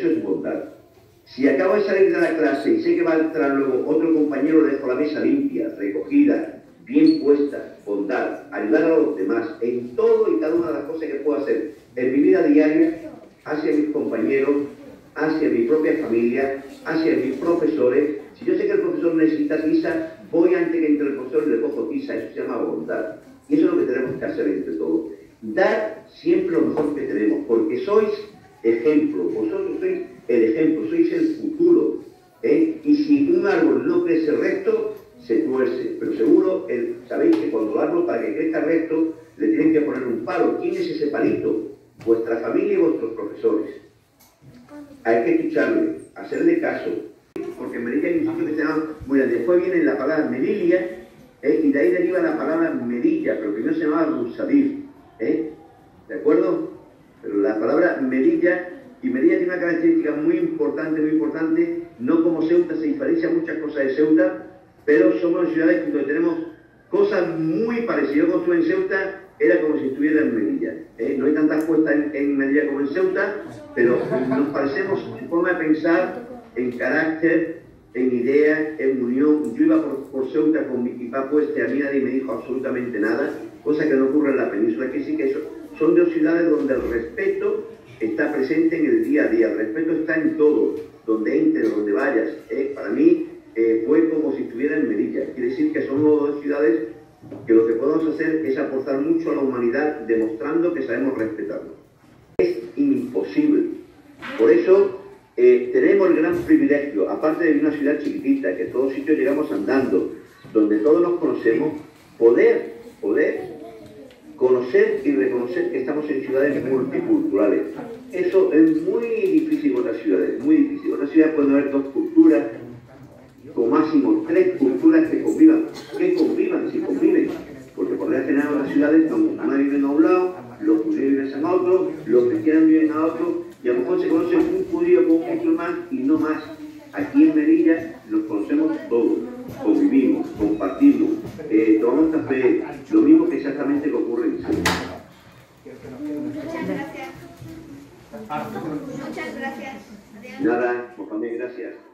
Es bondad. Si acabo de salir de la clase y sé que va a entrar luego otro compañero, dejo la mesa limpia, recogida, bien puesta, bondad, ayudar a los demás en todo y cada una de las cosas que puedo hacer en mi vida diaria, hacia mis compañeros, hacia mi propia familia, hacia mis profesores. Si yo sé que el profesor necesita tiza, voy antes que entre el profesor y le cojo tiza. Eso se llama bondad. Y eso es lo que tenemos que hacer entre todos. Dar siempre lo mejor que tenemos, porque sois ejemplo. Vosotros sois el ejemplo, sois el futuro. ¿eh? Y si un árbol no crece recto, se tuerce. Pero seguro, sabéis que cuando el árbol para que crezca recto, le tienen que poner un palo. ¿Quién es ese palito? Vuestra familia y vuestros profesores. Hay que escucharle, hacerle caso. Porque en Melilla hay un sitio que se llama, bueno, después viene la palabra Melilia, ¿eh? y de ahí deriva la palabra Medilla, pero primero se llamaba Rusadir. ¿eh? ¿De acuerdo? Pero la palabra Melilla, y Melilla tiene una característica muy importante, muy importante, no como Ceuta, se diferencia muchas cosas de Ceuta, pero somos ciudades donde tenemos cosas muy parecidas. Yo construí en Ceuta, era como si estuviera en Melilla. ¿eh? No hay tantas cuestas en, en, Melilla como en Ceuta, pero nos parecemos en forma de pensar, en carácter, en idea, en unión. Yo iba por, por Ceuta con mi equipa puesta, a mí nadie me dijo absolutamente nada, cosa que no ocurre en la península, que sí que eso, son dos ciudades donde el respeto está presente en el día a día, el respeto está en todo, donde entres, donde vayas. ¿eh? Para mí, eh, fue como si estuviera en Melilla. Quiere decir que somos dos ciudades que lo que podemos hacer es aportar mucho a la humanidad demostrando que sabemos respetarlo. Es imposible. Por eso eh, tenemos el gran privilegio, aparte de una ciudad chiquitita, que todos sitios llegamos andando, donde todos nos conocemos, poder, poder conocer y reconocer que estamos en ciudades multiculturales. Eso es muy difícil en otras ciudades, muy difícil. En otras ciudades pueden haber dos culturas, con máximo tres culturas que convivan. Que convivan, si conviven. Porque por la general en las ciudades, una viven a un lado, los judíos viven a otro, los cristianos viven a otro, y a lo mejor se conoce un judío con un musulmán y no más. Lo mismo que exactamente que ocurre en Sevilla. Muchas gracias. Muchas gracias. Nada, Mohamed, gracias.